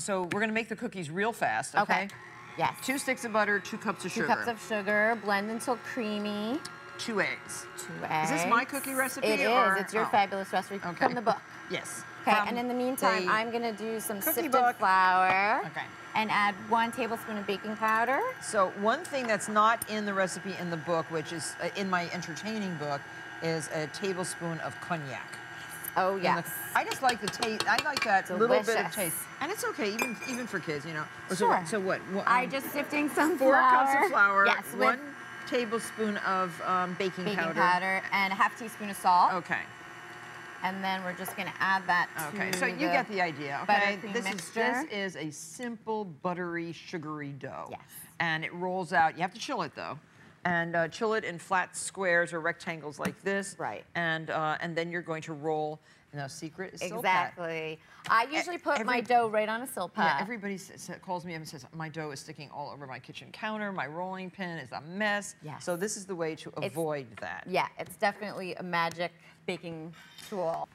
so we're gonna make the cookies real fast, okay? Okay. Yes. Two sticks of butter, two cups of Two sugar. cups of sugar, blend until creamy. two eggs. Two eggs. Is this my cookie recipe, It is. or- It's your oh. fabulous recipe Okay. from the book. Yes. Okay, From and in the meantime, the I'm gonna do some sifted book. flour. Okay. And add one tablespoon of baking powder. So one thing that's not in the recipe in the book, which is uh, in my entertaining book, is a tablespoon of cognac. Oh yes. the- I just like the taste. I like that a little bit of taste, and it's okay even even for kids, you know. So Sure. what- So what? what, I um, just sifting some four flour. cups of flour. Yes, One tablespoon of um, baking, baking powder. powder. and a half teaspoon of salt. Okay. And then we're just gonna add that Okay. So you get the idea. Okay. This mixture. is this is a simple buttery sugary dough. Yes. And it rolls out. You have to chill it though. And uh, chill it in flat squares or rectangles like this. Right. And uh, and then you're going to roll. Now, secret is. Exactly. I usually put my dough right on a silk Yeah, everybody calls me up and says my dough is sticking all over my kitchen counter. My rolling pin is a mess. Yes. So this is the way to avoid that. yeah, it's definitely a magic baking tool.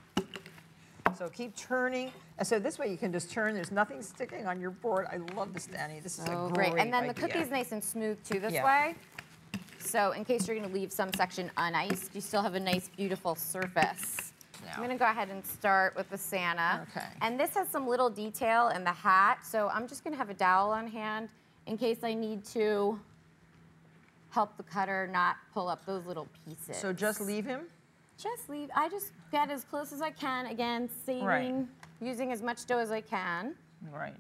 So keep turning. So this way you can just turn. There's nothing sticking on your board. I love this, Dani. This is Oh, a great great. And then the cookie's nice and smooth too this Yeah. way. So in case you're gonna leave some section uniced, you still have a nice, beautiful surface. I'm gonna go ahead and start with the Santa. Okay. And this has some little detail in the hat, so I'm just gonna have a dowel on hand in case I need to help the cutter not pull up those little pieces. So just leave him. Just leave. I just get as close as I can. Again, saving, Right. using as much dough as I can. Right.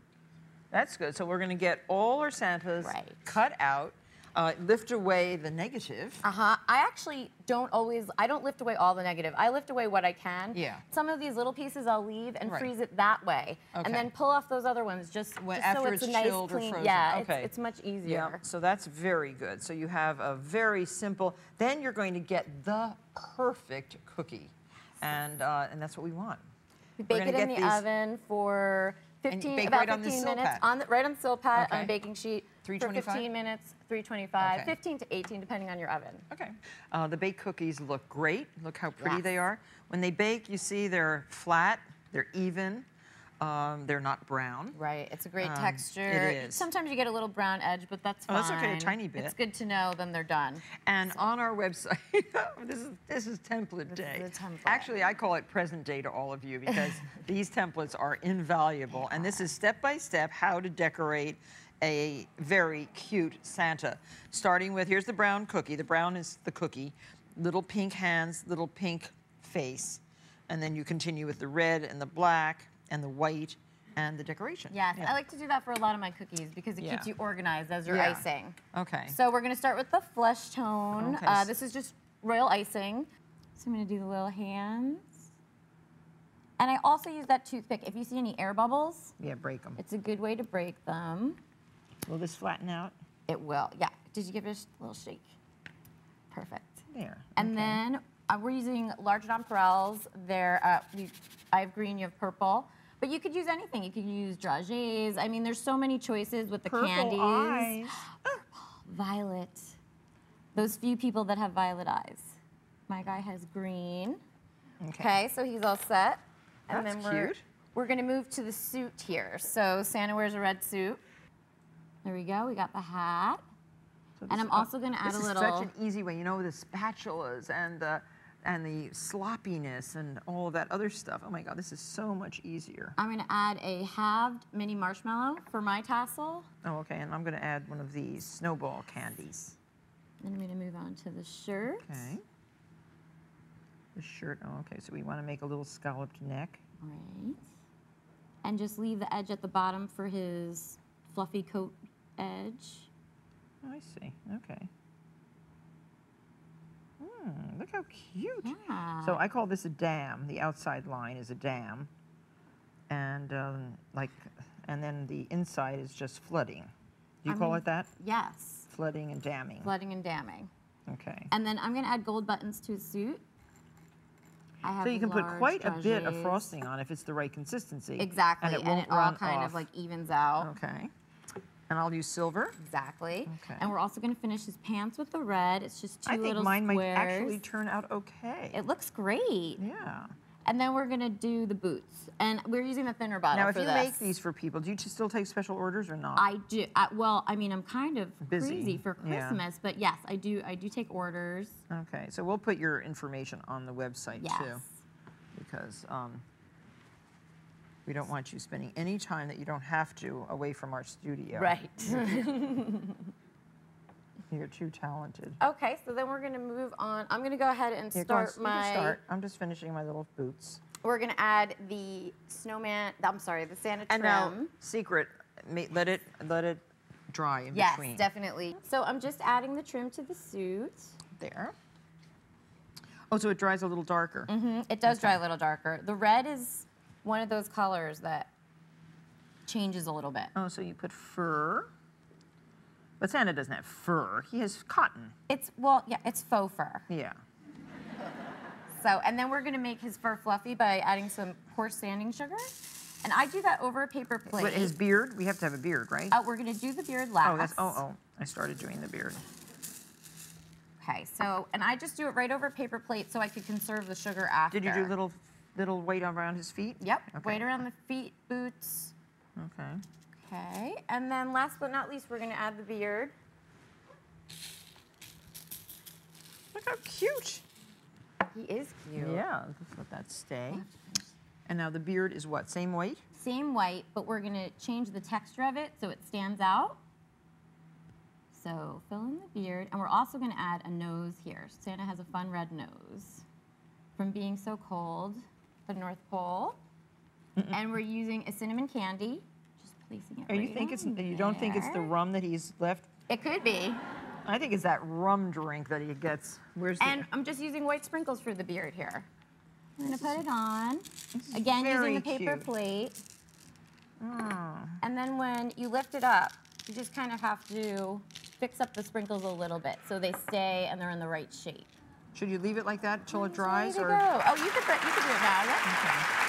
That's good. So we're going to get all our Santas Right. cut out, uh, lift away the negative. Uh huh. I actually don't always. I don't lift away all the negative. I lift away what I can. Yeah. Some of these little pieces I'll leave and Right. freeze it that way, Okay. and then pull off those other ones just, When- just so after it's, it's nice chilled or clean. frozen. Yeah, Okay. it's, it's much easier. Yeah. So that's very good. So you have a very simple. Then you're going to get the perfect cookie, and uh, and that's what we want. We bake it in the these- oven for 15, bake about right on the 15 minutes on the, right on the Silpat on Okay. a baking sheet for 325? 15 minutes, 325, Okay. 15 to 18 depending on your oven. Okay. Uh, the baked cookies look great. Look how pretty Yes. they are. When they bake, you see they're flat, they're even, um, they're not brown. Right, it's a great Um, texture. it is. Sometimes you get a little brown edge, but that's fine. Oh, that's okay, a tiny bit. It's good to know. Then they're done. And on our website, this is this is template day. the template. Actually, I call it present day to all of you because these templates are invaluable. And this is step by step how to decorate a very cute Santa. Starting with here's the brown cookie. The brown is the cookie. Little pink hands, little pink face, and then you continue with the red and the black and the white and the decoration. Yes, Yeah. I like to do that for a lot of my cookies because it Yeah. keeps you organized as you're Yeah. icing. Okay. So we're gonna start with the flesh tone. Okay, Uh, this is just royal icing. So I'm gonna do the little hands. And I also use that toothpick. If you see any air bubbles, yeah, break them. it's a good way to break them. Will this flatten out? It will, yeah. Did you give it a little shake? Perfect. There. And okay. then uh, we're using large nonpareils. They're, uh, you, I have green, you have purple. But you could use anything. You could use dragées. I mean, there's so many choices with the Purple candies. eyes. Violet. Those few people that have violet eyes. My guy has green. Okay, so he's all set. And That's then we're, cute. we're gonna move to the suit here. So Santa wears a red suit. There we go, we got the hat. So And I'm also gonna add a little- this is such an easy way, you know, the spatulas and the and the sloppiness and all of that other stuff. Oh my God, this is so much easier. I'm gonna add a halved mini marshmallow for my tassel. Oh, okay, and I'm going to add one of these snowball candies. Then I'm gonna move on to the shirt. Okay. The shirt. Oh, okay. So we want to make a little scalloped neck. Right. And just leave the edge at the bottom for his fluffy coat edge. Oh, I see. Okay. Hmm, look how cute. Yeah. So I call this a dam. The outside line is a dam, and um, like, and then the inside is just flooding. Do you I call mean- it that? Yes. Flooding and damming. Flooding and damming. Okay. And then I'm gonna add gold buttons to his suit. I have So you can put quite a bit of frosting on if it's the right consistency. Exactly, and and it, it, won't all kind off. of like evens out. Okay. And I'll use silver. Exactly. Okay. And we're also gonna finish his pants with the red. It's just two I think mine squares. might actually turn out okay. It looks great. yeah. And then we're gonna do the boots. And we're using the thinner bottle Now, if you this. make these for people, do you still take special orders or not? I do. I, well, I mean, I'm kind of Busy, crazy for yeah. Christmas, but yes, I do. I do take orders. Okay, so we'll put your information on the website Yes. too, because um, we don't want you spending any time that you don't have to away from our studio. Right. You're too talented. okay, so then we're gonna move on. I'm gonna go ahead and on, start can my. start. I'm just finishing my little boots. We're gonna add the snowman. I'm sorry, the Santa trim. And now, secret, let it let it dry in yes, between. definitely. So I'm just adding the trim to the suit. There. Oh, so it dries a little darker. hmm It does dry a little darker. The red is one of those colors that changes a little bit. Oh, so you put fur. But Santa doesn't have fur. He has cotton. It's well, yeah, it's faux fur. Yeah. So, and then we're gonna make his fur fluffy by adding some coarse sanding sugar. And I do that over a paper plate. But his beard, we have to have a beard, right? Uh, we're gonna do the beard last. oh, that's oh oh. I started doing the beard. Okay, so, and I just do it right over a paper plate so I could conserve the sugar after. Did you do little little weight around his feet? Yep, Okay. right around the feet, boots. Okay. Okay, and then last but not least, we're gonna add the beard. Look how cute. He is cute. Yeah. Let's let that stay. And now the beard is what? Same weight? Same white, but we're gonna change the texture of it so it stands out. So fill in the beard, and we're also gonna add a nose here. Santa has a fun red nose from being so cold, the North Pole. and we're using a cinnamon candy. Just placing it you right think it's on you don't think it's the rum that he's left? It could be. I think it's that rum drink that he gets. Where's the? And I'm just using white sprinkles for the beard here. I'm gonna put it on. Again, using the paper cute. plate. Oh. And then when you lift it up, you just kind of have to fix up the sprinkles a little bit so they stay and they're in the right shape. Should you leave it like that till it dries, or? go. Oh, you could, you could do it now. Yep. Okay.